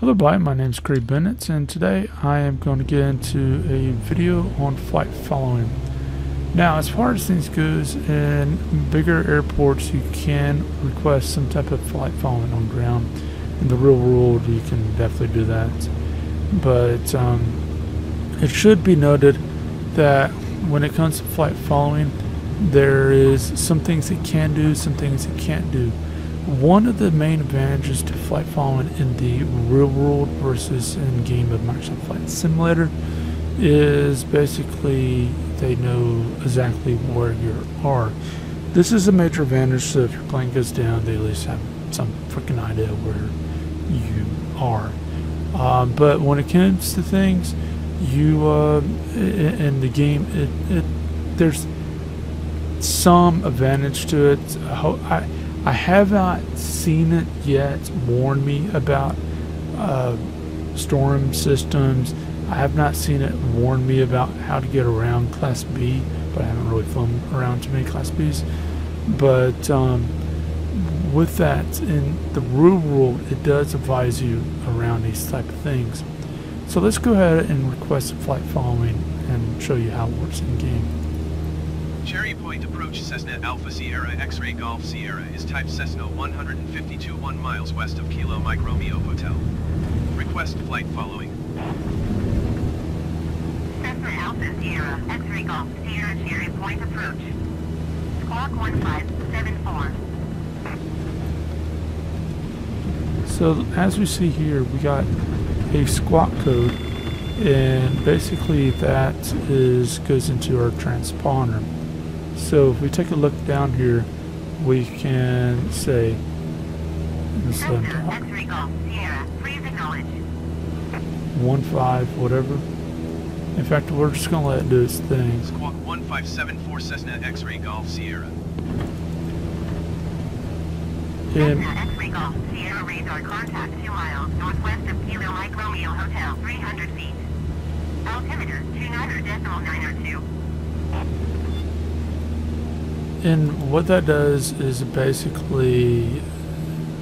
Hello bye, my name is Craig Bennett and today I am going to get into a video on flight following. Now as far as things goes, in bigger airports you can request some type of flight following on ground. In the real world you can definitely do that. But um, it should be noted that when it comes to flight following, there is some things it can do, some things it can't do. One of the main advantages to flight following in the real world versus in game of Microsoft Flight Simulator is basically they know exactly where you are. This is a major advantage, so if your plane goes down, they at least have some freaking idea where you are. Um, but when it comes to things, you uh, in the game, it, it there's some advantage to it. I, I have not seen it yet warn me about uh, storm systems. I have not seen it warn me about how to get around Class B, but I haven't really flown around too many Class Bs. But um, with that, in the rule world, it does advise you around these type of things. So let's go ahead and request a flight following and show you how it works in game. Cherry Point approach Cessna Alpha Sierra X-Ray Golf Sierra is type Cessna 152 1 miles west of Kilo Mike Romeo Hotel. Request flight following. Cessna Alpha Sierra X-Ray Golf Sierra Cherry Point approach. Squawk 1574. So as we see here, we got a squawk code and basically that is goes into our transponder. So if we take a look down here, we can say, one five, whatever. In fact, we're just gonna let it do its thing. Squawk 1574 Cessna X-Ray Golf Sierra. And X-Ray Golf Sierra radar contact 2 miles northwest of Kilo Mike Romeo Hotel, 300 feet. Altimeter 29.902. And what that does is it basically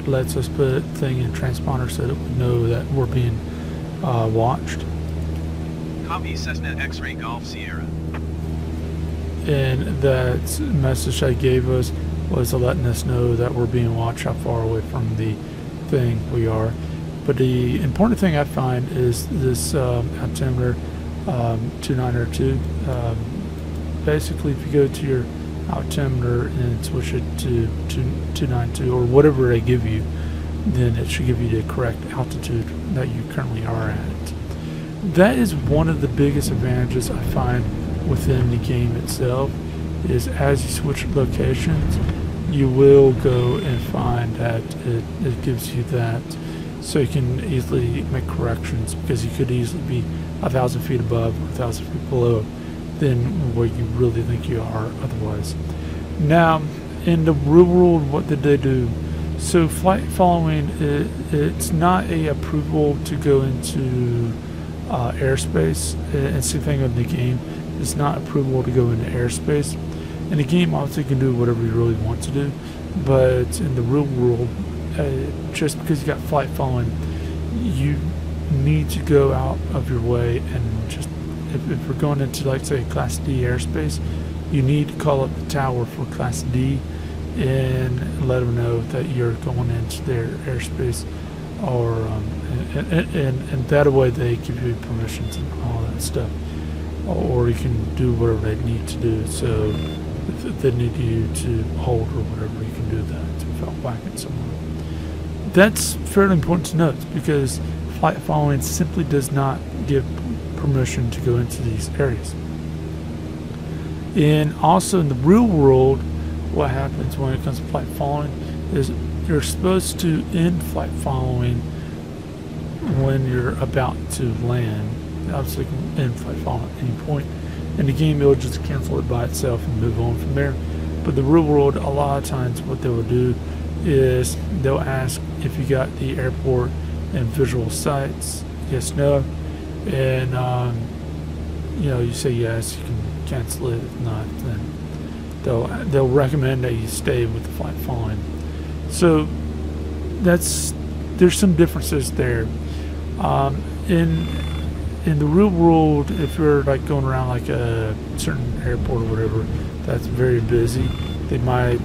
lets us put a thing in transponder so that we know that we're being uh, watched. Copy Cessna X-Ray Golf Sierra. And that message I gave us was letting us know that we're being watched, how far away from the thing we are. But the important thing I find is this um, altimeter um, 2902. Um, basically, if you go to your altimeter and switch it to 292 or whatever they give you, then it should give you the correct altitude that you currently are at. That is one of the biggest advantages I find within the game itself is as you switch locations, you will go and find that it, it gives you that so you can easily make corrections because you could easily be a thousand feet above or a thousand feet below than where you really think you are otherwise. Now, in the real world, what did they do? So flight following, it, it's not a approval to go into uh, airspace. And same thing with the game, it's not approval to go into airspace. In the game, obviously, you can do whatever you really want to do, but in the real world, uh, just because you got flight following, you need to go out of your way and if, if, we're going into like say class D airspace you need to call up the tower for class D and let them know that you're going into their airspace or um, and, and, and, and, that way they give you permissions and all that stuff. Or you can do whatever they need to do. So if they need you to hold or whatever you can do that without whacking someone that's fairly important to note because flight following simply does not give permission to go into these areas. And also in the real world, what happens when it comes to flight following is you're supposed to end flight following when you're about to land. Obviously, you can end flight following at any point. In the game, it'll just cancel it by itself and move on from there. But the real world, a lot of times, what they will do is they'll ask if you got the airport and visual sights, yes, no, and um, you know you say yes, you can cancel it. If not, then they'll they'll recommend that you stay with the flight following. So that's there's some differences there. Um, in in the real world, if you're like going around like a certain airport or whatever that's very busy, they might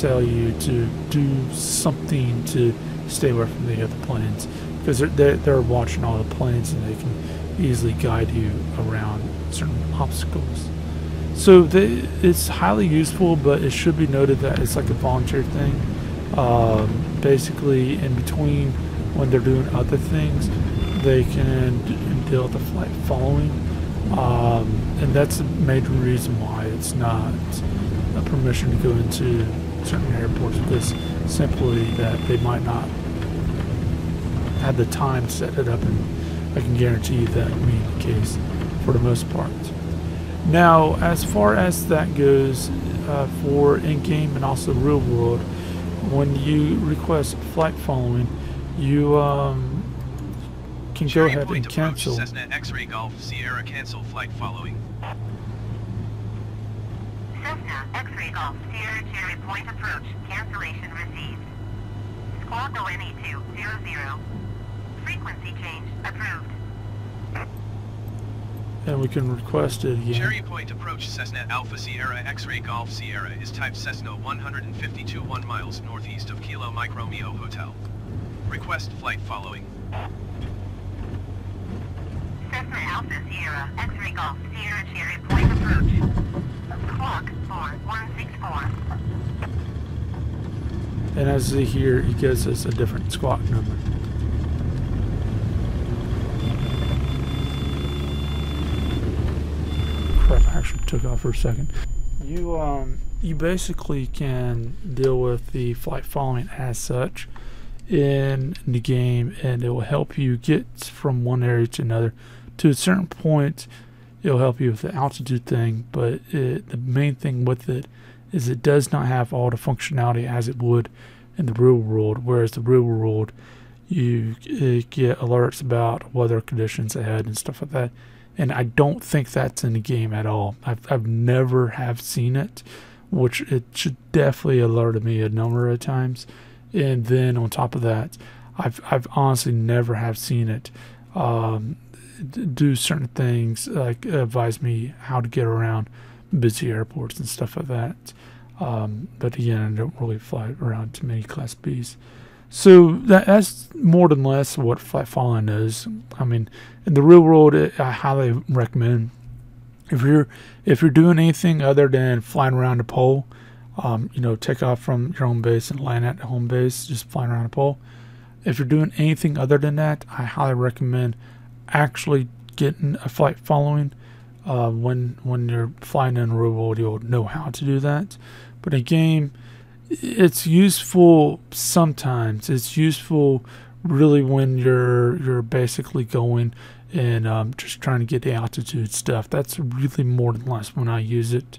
tell you to do something to stay away from the other planes because they're, they're, they're watching all the planes and they can easily guide you around certain obstacles. So they, it's highly useful, but it should be noted that it's like a volunteer thing. Um, basically, in between when they're doing other things, they can deal with the flight following. Um, and that's the major reason why it's not a permission to go into certain airports because simply that they might not have the time to set it up and I can guarantee you that will be the case for the most part. Now, as far as that goes uh, for in-game and also real world, when you request flight following, you um, can go ahead Point and cancel. Cessna X-ray Golf Sierra cancel flight following. Cessna X-ray Golf Sierra Cherry Point approach. Cancellation received. Squawk ONE 200. Frequency change approved. And we can request it again. Cherry Point approach Cessna Alpha Sierra X-ray Golf Sierra is type Cessna 152 1 miles northeast of Kilo Mike Romeo Hotel. Request flight following. Cessna Alpha Sierra X-ray Golf Sierra Cherry Point approach. Squawk 4164. And as you hear, he gives us a different squawk number. Actually took off for a second. You um you basically can deal with the flight following as such in the game and it will help you get from one area to another. To a certain point it'll help you with the altitude thing, but it, the main thing with it is it does not have all the functionality as it would in the real world. Whereas the real world, you uh, get alerts about weather conditions ahead and stuff like that. And I don't think that's in the game at all. I've, I've never have seen it, which it should definitely alerted me a number of times. And then on top of that, I've I've honestly never have seen it um, do certain things like advise me how to get around busy airports and stuff like that. Um, but again, I don't really fly around too many Class Bs. So that, that's more than less what flight following is. I mean, in the real world, it, I highly recommend if you're if you're doing anything other than flying around a pole, um, you know, take off from your home base and land at home base, just flying around a pole. If you're doing anything other than that, I highly recommend actually getting a flight following. Uh, when when you're flying in real world, you'll know how to do that. But in game, it's useful sometimes. It's useful really when you're you're basically going and um, just trying to get the altitude stuff. That's really more than less when I use it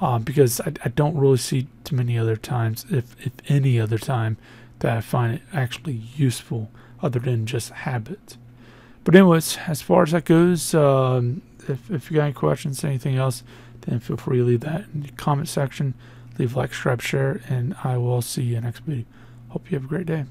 um, because I, I don't really see too many other times, if if any other time, that I find it actually useful other than just habit. But anyways, as far as that goes, um, if, if you got any questions, anything else, then feel free to leave that in the comment section. Leave like, subscribe, share, and I will see you next video. Hope you have a great day.